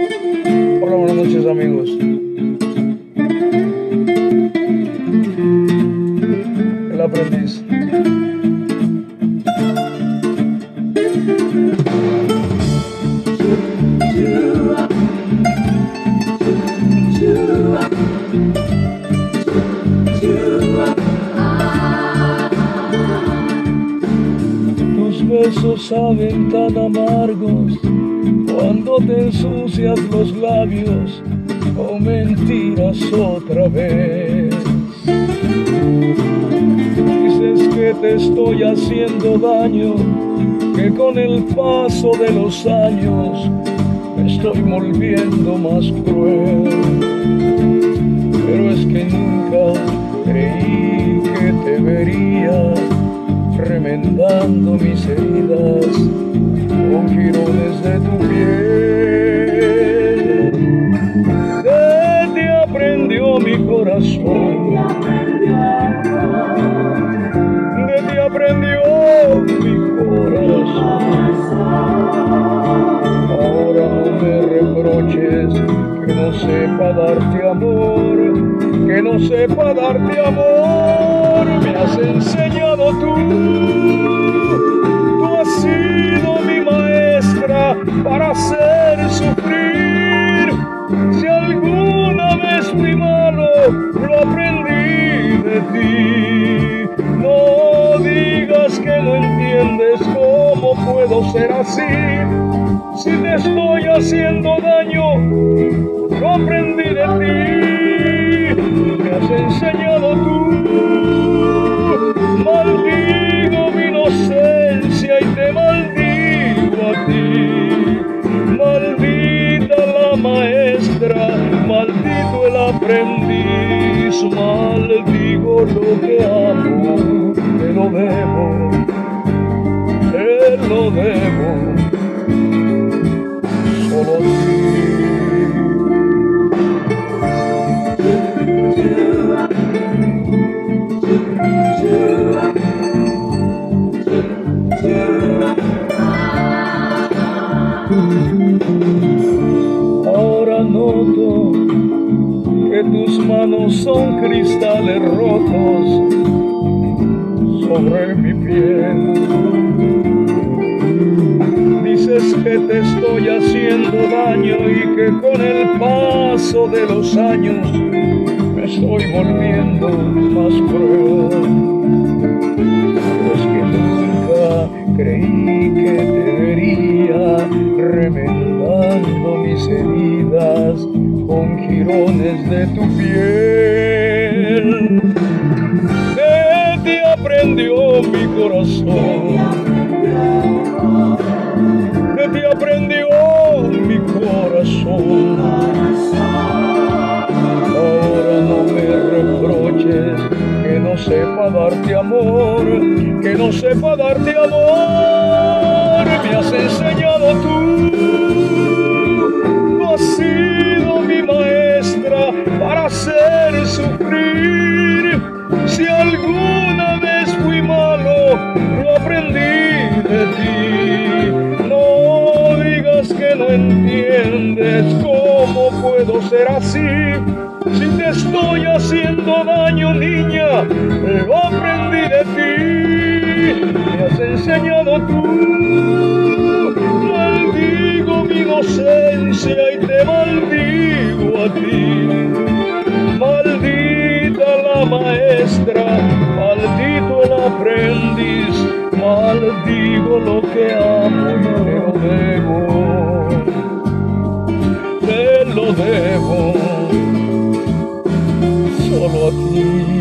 Hola, buenas noches amigos. Saben tan amargos cuando te ensucias los labios con mentiras otra vez. Dices que te estoy haciendo daño, que con el paso de los años estoy volviendo más cruel. Pero es que nunca creí que te vería remendando mis heridas con girones de tu piel. De ti aprendió mi corazón, de ti aprendió mi corazón. Ahora no me reproches que no sepa darte amor, que no sepa darte amor, ser así. Si te estoy haciendo daño, lo aprendí de ti. Me has enseñado tú. Maldigo mi inocencia y te maldigo a ti. Maldita la maestra, maldito el aprendiz, maldigo lo que amo, son cristales rotos sobre mi piel. Dices que te estoy haciendo daño y que con el paso de los años me estoy volviendo más cruel. Es que nunca creí con jirones de tu piel. De ti aprendió mi corazón, de ti aprendió mi corazón. Ahora no me reproches que no sepa darte amor, que no sepa darte amor. Me has enseñado tú, aprendí de ti. No digas que no entiendes cómo puedo ser así. Si te estoy haciendo daño, niña, lo aprendí de ti. Me has enseñado tú. Maldigo mi inocencia y te maldigo a ti. Lo debo solo a ti.